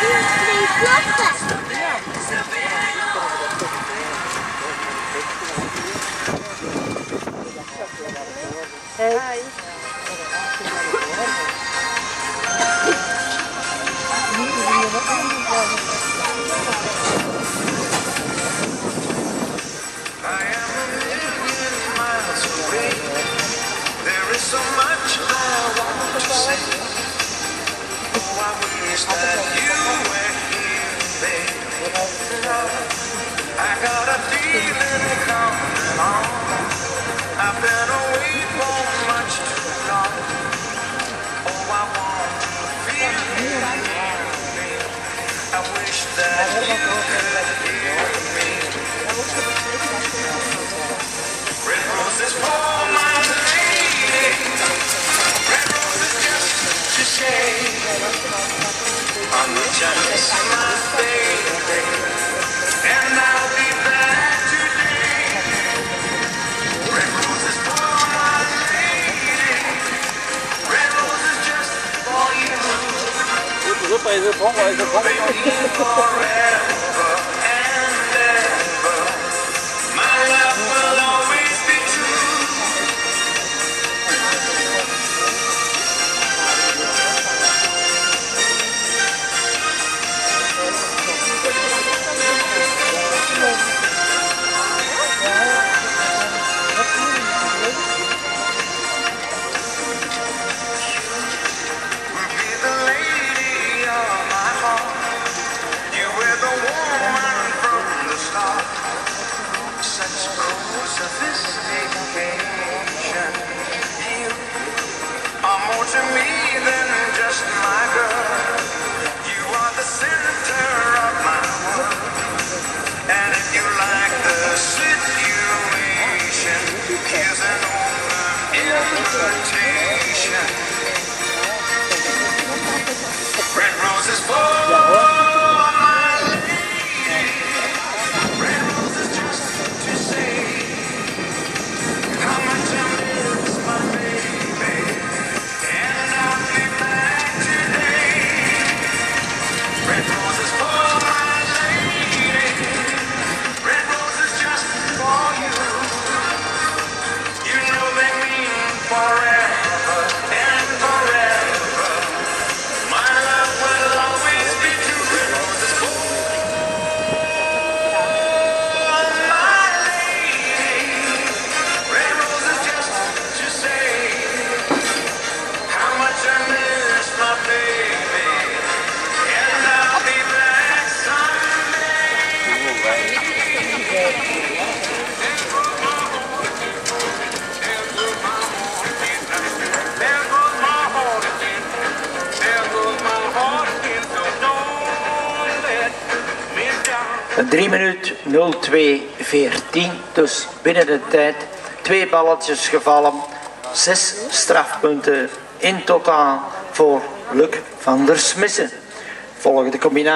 Two, three, blockbuster! way, this one way, this one. sophistication. You are more to me than just my girl. You are the center of my world. And if you like the situation, here's an open invitation. 3 minuut 02.14, dus binnen de tijd. Twee balletjes gevallen, zes strafpunten in totaal voor Luc van der Smissen. Volgende combinatie.